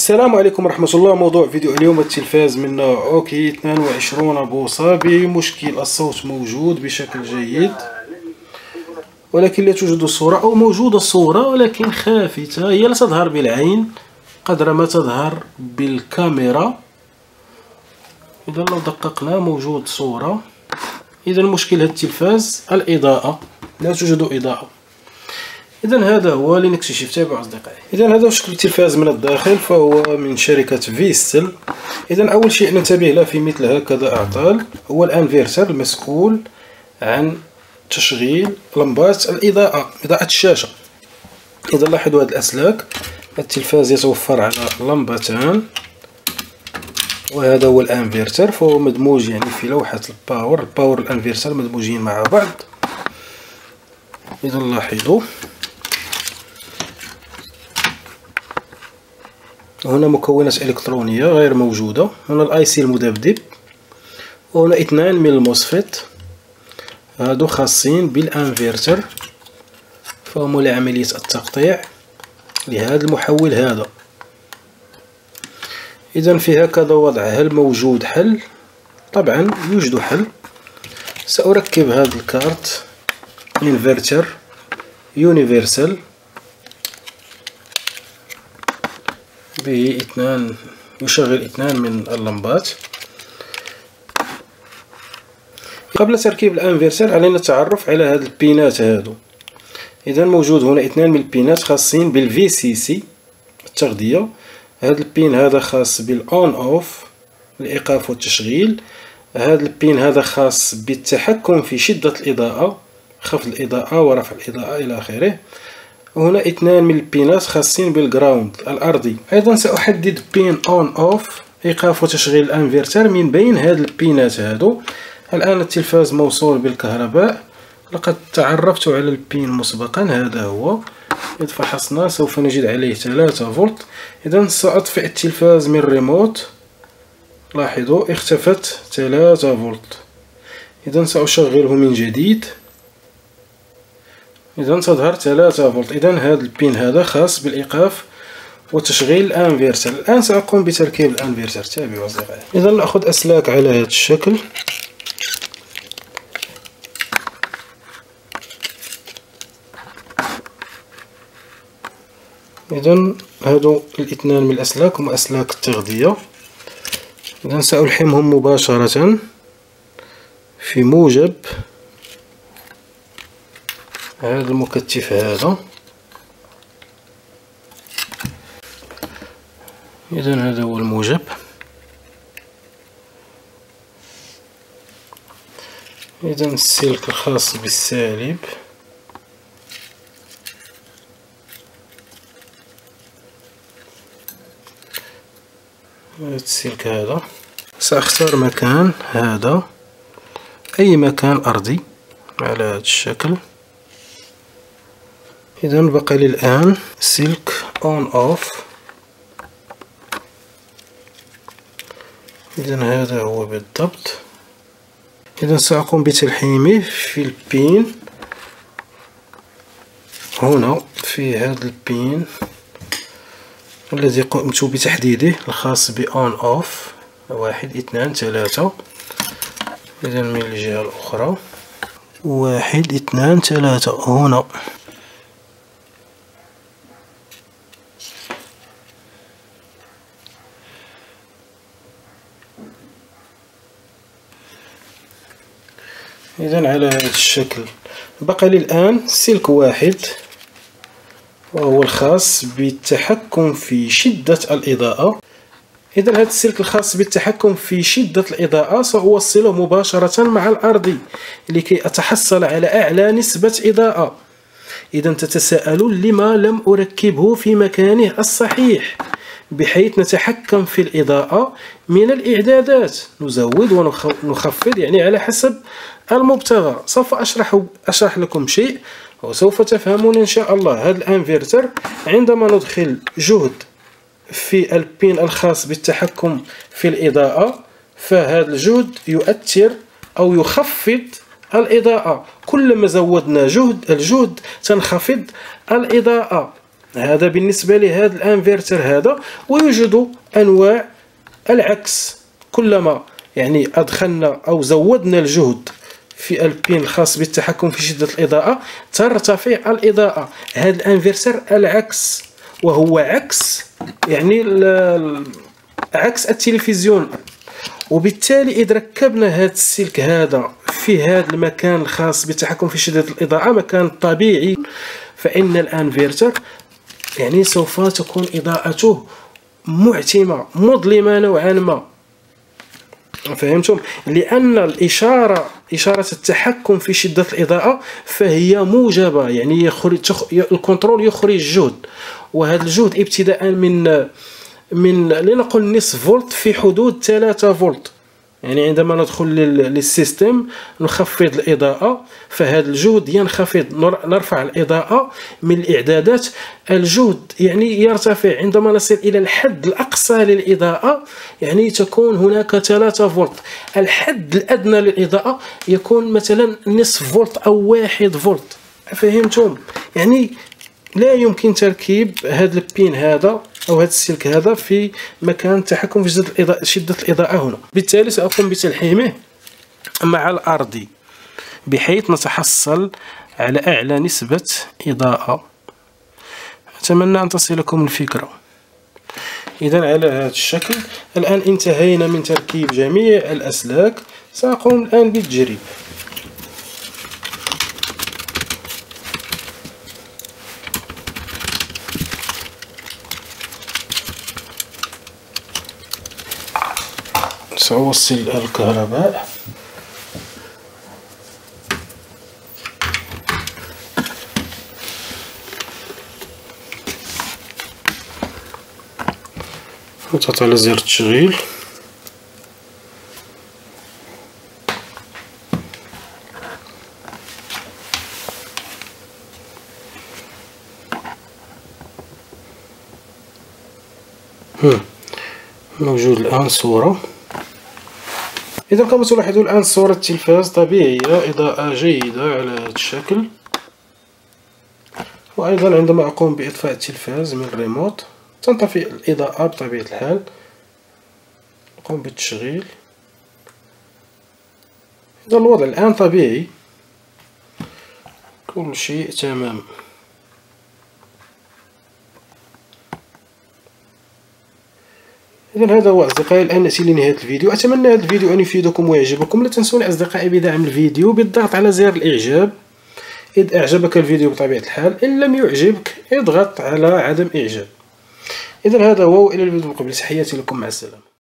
السلام عليكم ورحمة الله. موضوع فيديو اليوم التلفاز من نوع أوكي 22 بوصة بمشكل الصوت موجود بشكل جيد ولكن لا توجد صورة أو موجودة الصورة ولكن خافتة. هي لا تظهر بالعين قدر ما تظهر بالكاميرا. إذا لو دققنا موجود صورة. إذا مشكل التلفاز الإضاءة. لا توجد إضاءة. اذا هذا هو لنكتشف تابعوا اصدقائي اذا هذا شكل التلفاز من الداخل فهو من شركة فيستل. اذا أول شيء ننتبه له في مثل هكذا أعطال. هو الانفيرتر المسؤول عن تشغيل لمبات الإضاءة إضاءة الشاشة. إذا لاحظوا هذه الأسلاك التلفاز يتوفر على لمبتان. وهذا هو الانفيرتر فهو مدموج يعني في لوحة ال power ال power ال inverter مدموجين مع بعض. اذا لاحظوا. هنا مكونات إلكترونية غير موجودة. هنا ال IC المذبذب وهنا اثنان من ال MOSFET. هادو خاصين بالانفيرتر فهم لعملية التقطيع لهذا المحول هذا. إذا في هكذا وضع. هل موجود حل؟ طبعا يوجد حل. سأركب هذا ال carte. inverter. universal. به اثنان يشغل اثنان من اللمبات. قبل تركيب الانفرسر علينا التعرف على هاد ال pin ات هادو. اذا موجود هنا اثنان من ال pin ات خاصين بال VCC التغذية. هاد ال pin هذا خاص بال on off الإيقاف والتشغيل. هذا ال pin هذا خاص بالتحكم في شدة الإضاءة خفض الإضاءة ورفع الإضاءة إلى آخره. وهنا اثنان من ال pin ات خاصين بال ground الأرضي. أيضا سأحدد بين on off إيقاف وتشغيل الأنفرتر من بين هاد ال pin ات هادو. الآن التلفاز موصول بالكهرباء. لقد تعرفت على ال pin مسبقا هذا هو. إذ فحصنا سوف نجد عليه ثلاثة فولت. إذا سأطفئ التلفاز من ريموت. لاحظوا اختفت ثلاثة فولت. إذا سأشغله من جديد. إذا تظهر ثلاثة فولت. إذا هذا ال pin هذا خاص بالإيقاف وتشغيل الانفيرتر الآن سأقوم بتركيب الانفيرتر تابعوا أصدقائي إذا نأخذ أسلاك على هذا الشكل. إذا هادو الإثنان من الأسلاك هما أسلاك التغذية. إذا سألحمهم مباشرة في موجب. هذا المكتف هذا. إذا هذا هو الموجب. إذا السلك الخاص بالسالب. هذا السلك هذا. سأختار مكان هذا. أي مكان أرضي على هذا الشكل؟ إذا بقى لي الآن سلك أون أوف إذا هذا هو بالضبط. إذا سأقوم بتلحيمه في البين. هنا في هذا البين الذي قمت بتحديده الخاص بأون أوف واحد اثنان ثلاثة. إذا من الجهة الأخرى. واحد اثنان ثلاثة. هنا. إذا على هذا الشكل. بقى لي الآن سلك واحد وهو الخاص بالتحكم في شدة الإضاءة. إذا هذا السلك الخاص بالتحكم في شدة الإضاءة سأوصله مباشرة مع الأرضي لكي أتحصل على أعلى نسبة إضاءة. إذا تتساءلون لما لم أركبه في مكانه الصحيح. بحيث نتحكم في الإضاءة من الإعدادات. نزود ونخفض يعني على حسب المبتغى. سوف أشرح, أشرح لكم شيء وسوف تفهمون إن شاء الله. هذا الإنفرتر عندما ندخل جهد في البين الخاص بالتحكم في الإضاءة فهذا الجهد يؤثر أو يخفض الإضاءة. كلما زودنا جهد الجهد تنخفض الإضاءة. هذا بالنسبة لهذا الانفرتر هذا ويوجد أنواع العكس. كلما يعني أدخلنا أو زودنا الجهد في البين الخاص بالتحكم في شدة الإضاءة ترتفع الإضاءة. هذا الانفرتر العكس وهو عكس يعني عكس التلفزيون. وبالتالي إذا ركبنا هذا السلك هذا في هذا المكان الخاص بالتحكم في شدة الإضاءة مكان طبيعي فإن الانفرتر يعني سوف تكون إضاءته معتمة مظلمة نوعا ما. فهمتم؟ لأن الإشارة إشارة التحكم في شدة الإضاءة فهي موجبة يعني يخرج ال control يخرج جهد. وهذا الجهد ابتداء من من لنقل نصف فولت في حدود 3 فولت. يعني عندما ندخل لل system نخفض الإضاءة فهذا الجهد ينخفض نرفع الإضاءة من الإعدادات. الجهد يعني يرتفع عندما نصل إلى الحد الأقصى للإضاءة يعني تكون هناك 3 فولت. الحد الأدنى للإضاءة يكون مثلا نصف فولت أو واحد فولت. فهمتم؟ يعني لا يمكن تركيب هذا البين هذا. أو هذا السلك هذا في مكان التحكم في شدة الإضاءة, شدة الإضاءة هنا. بالتالي سأقوم بتلحيمه مع الأرضي بحيث نتحصل على أعلى نسبة إضاءة. أتمنى أن تصلكم الفكرة. إذا على هذا الشكل الآن انتهينا من تركيب جميع الأسلاك. سأقوم الآن بالتجريب سأوصل الكهرباء. نضغط على زر التشغيل موجود الآن صورة. إذا كما تلاحظون الآن صورة التلفاز طبيعية إضاءة جيدة على هذا الشكل. وأيضا عندما أقوم بإطفاء التلفاز من الريموت تنطفئ الإضاءة بطبيعة الحال. نقوم بالتشغيل. إذا الوضع الآن طبيعي كل شيء تمام. إذا هذا هو أصدقائي الآن نأتي لنهاية الفيديو. أتمنى هذا الفيديو أن يفيدكم ويعجبكم. لا تنسون أصدقائي بدعم الفيديو بالضغط على زر الإعجاب. إذا أعجبك الفيديو بطبيعة الحال إن لم يعجبك اضغط على عدم إعجاب. إذا هذا هو وإلى الفيديو قبل. تحياتي لكم مع السلامة.